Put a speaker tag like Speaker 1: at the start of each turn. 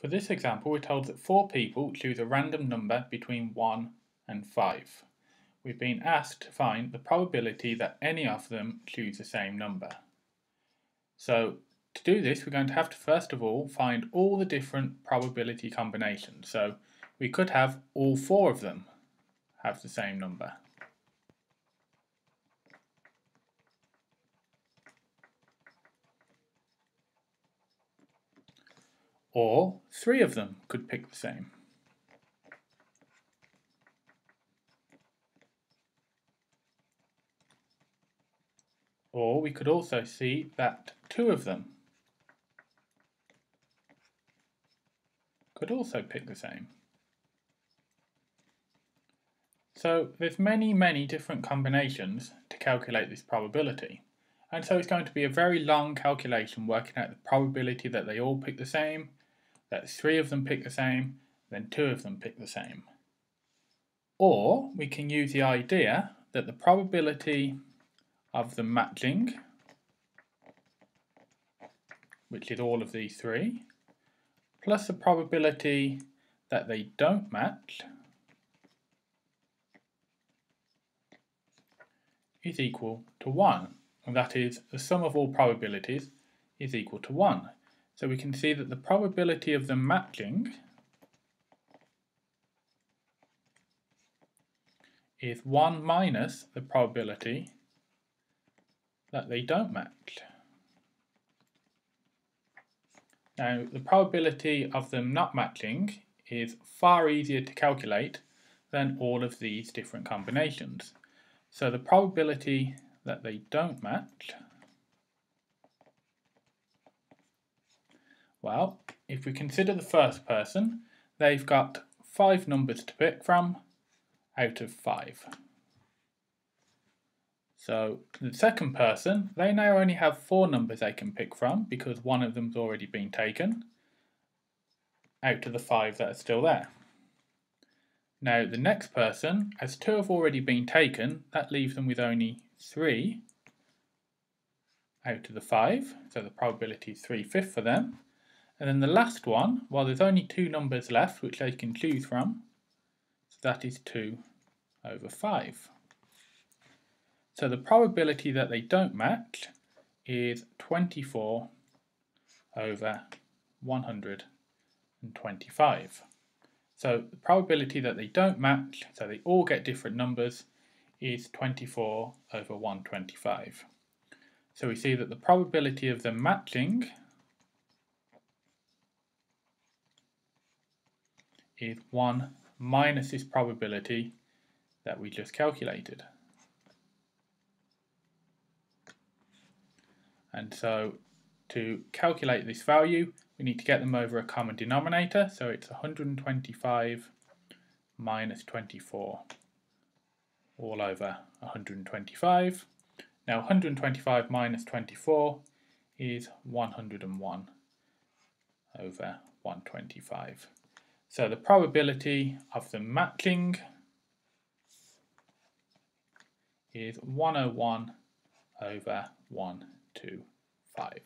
Speaker 1: For this example, we're told that four people choose a random number between 1 and 5. We've been asked to find the probability that any of them choose the same number. So to do this, we're going to have to first of all find all the different probability combinations. So we could have all four of them have the same number. Or three of them could pick the same. Or we could also see that two of them could also pick the same. So there's many, many different combinations to calculate this probability. And so it's going to be a very long calculation working out the probability that they all pick the same, that three of them pick the same, then two of them pick the same. Or we can use the idea that the probability of them matching, which is all of these three, plus the probability that they don't match, is equal to 1. And that is, the sum of all probabilities is equal to 1. So we can see that the probability of them matching is 1 minus the probability that they don't match. Now the probability of them not matching is far easier to calculate than all of these different combinations. So the probability that they don't match Well, if we consider the first person, they've got five numbers to pick from out of five. So the second person, they now only have four numbers they can pick from because one of them's already been taken out of the five that are still there. Now the next person, as two have already been taken, that leaves them with only three out of the five, so the probability is three-fifths for them. And then the last one, well there's only two numbers left which I can choose from, so that is 2 over 5. So the probability that they don't match is 24 over 125. So the probability that they don't match, so they all get different numbers, is 24 over 125. So we see that the probability of them matching is 1 minus this probability that we just calculated. And so to calculate this value, we need to get them over a common denominator. So it's 125 minus 24 all over 125. Now 125 minus 24 is 101 over 125. So the probability of them matching is 101 over 125.